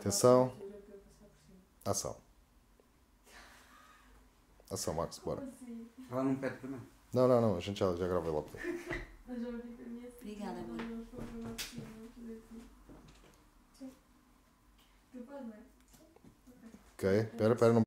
Atenção. Ação. Ação, Max, bora. Ela não pede para mim. Não, não, não, a gente já, já gravei logo. Obrigada, amor. Ok? Pera, pera, não